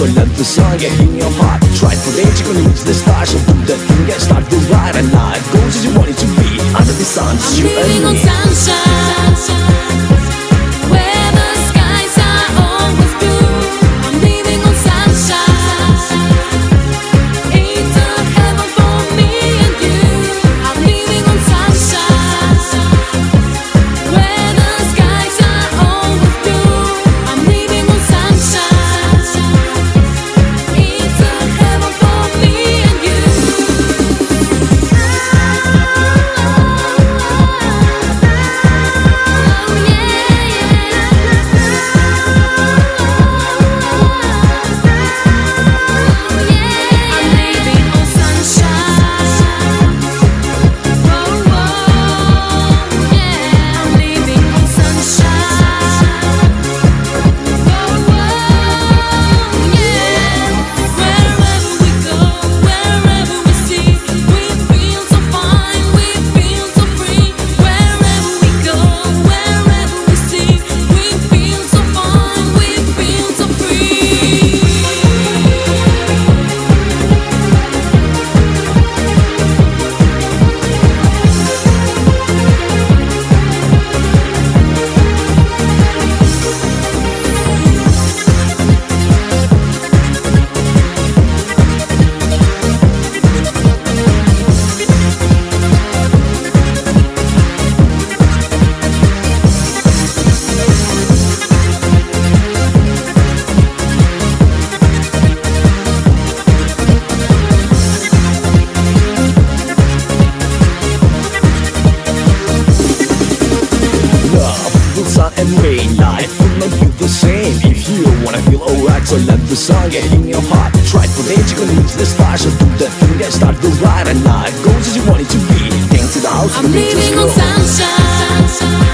So let the sun get in your heart. Try for you're gonna reach the stars So do the thing, get start the ride And life goes as you want it to be Under the sun, I'm you and living on me sunshine. And rain Life. Will not be the same If you wanna feel alright So let the sun get in your heart. Try for it, you're gonna reach the stars So do the thing, get start the ride And life goes as you want it to be Dance to the house I'm and the beat just living on go. sunshine.